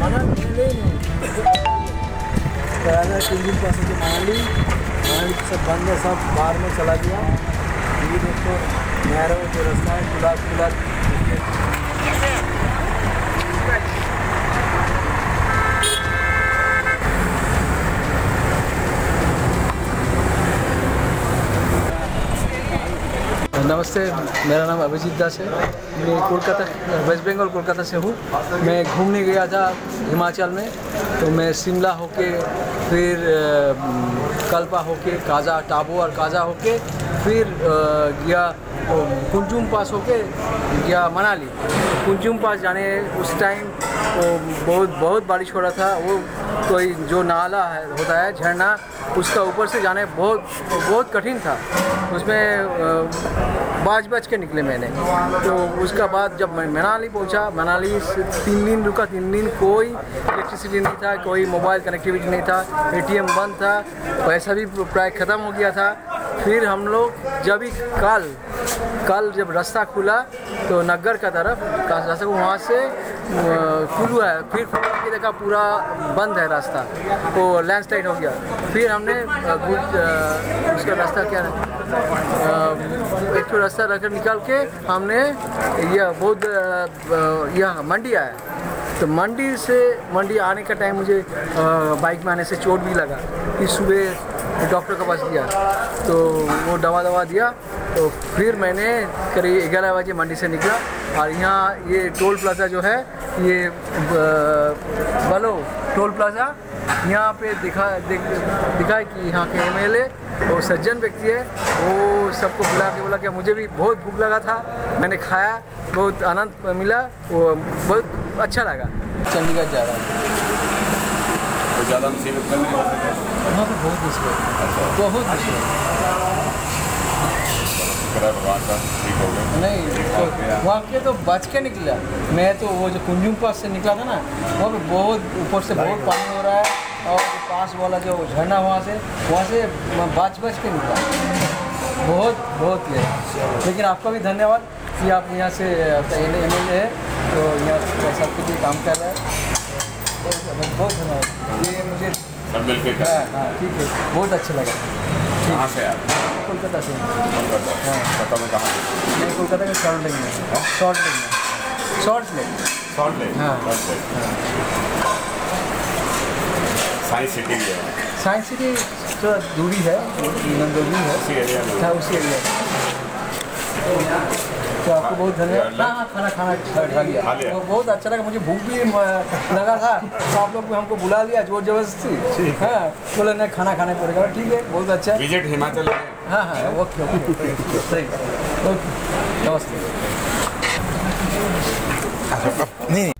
मनाली तीन दिन पास से मनाली मनाली सब बंद है, सब बाहर में चला गया। ये देखो, नहरों जो रास्ता है गुलाब खुला नमस्ते, मेरा नाम अभिजीत दास है। मैं कोलकाता, वेस्ट बंगाल, कोलकाता से हूँ। मैं घूमने गया था हिमाचल में तो मैं शिमला होके, फिर कल्पा होके, काजा, टाबो और काजा होके, फिर गया कुंजुम पास होके गया मनाली। कुंजुम पास जाने उस टाइम बहुत बहुत बारिश हो रहा था। वो कोई जो नाला है, होता है, झरना, उसका ऊपर से जाने बहुत बहुत कठिन था। उसमें बाज बज के निकले मैंने। तो उसका बाद जब मैं मनाली पहुँचा, मनाली तीन दिन रुका, तीन दिन कोई इलेक्ट्रिसिटी नहीं था, कोई मोबाइल कनेक्टिविटी नहीं था एटीएम बंद था, पैसा भी प्राय ख़त्म हो गया था। फिर हम लोग जब ही कल कल जब रास्ता खुला तो नगर का तरफ़ रास्ता को वहाँ से खुला है। फिर के देखा पूरा बंद है रास्ता। तो लैंडस्लाइड हो गया। फिर हमने उसका रास्ता क्या है एक तो रास्ता रखकर निकाल के हमने यह बहुत यह मंडी आया। तो मंडी से, मंडी आने का टाइम मुझे बाइक में आने से चोट भी लगा। फिर सुबह डॉक्टर के पास गया तो वो दवा दवा दिया। तो फिर मैंने करीब ग्यारह बजे मंडी से निकला और यहाँ ये टोल प्लाजा जो है ये बलो टोल प्लाजा यहाँ पे दिखा दिख, दिखा कि यहाँ के एम एमएलए वो सज्जन व्यक्ति है वो सबको बुला के बोला कि मुझे भी बहुत भूख लगा था। मैंने खाया बहुत आनंद मिला वो बहुत अच्छा लगा। चंडीगढ़ जा रहा है। तो ज़्यादा मुसीबत में वहाँ पे बहुत बहुत मुश्किल भगवान का ठीक हो गए नहीं तो वहाँ के तो बच के निकला। मैं तो वो जो कुंजुम पास से निकला था ना वहाँ पे बहुत ऊपर से बहुत पानी हो रहा है और पास वाला जो झरना वहाँ से वहाँ से बच बच के निकला। बहुत बहुत ये। लेकिन आपका भी धन्यवाद कि आप यहाँ से एम एल ए है। तो यहाँ सबके लिए काम कर रहा है। बहुत धन्यवाद ये मुझे सब मिल के हाँ हाँ ठीक है। बहुत अच्छा लगा। कहाँ से आप कोलकाता से। कोलकाता। कोलकाता में कहाँ? से मैं कोलकाता के शॉर्ट लेक में शॉर्ट लेक में शॉर्ट लेक लेक हाँ। साइंस सिटी भी है। साइंस सिटी थोड़ा दूरी है नंदोली है। उसी एरिया में। हाँ उसी एरिया तो आपको बहुत धन्यवाद। हाँ हाँ खाना खाना खा लिया। तो बहुत अच्छा लगा मुझे भूख भी लगा था। तो आप लोग भी हमको बुला लिया ज़ोर ज़बरदस्ती। हाँ बोले नहीं खाना खाने पड़ेगा ठीक है बहुत अच्छा। विज़िट हिमाचल हाँ हाँ ओके ओके ओके नमस्ते ओके नमस्ते।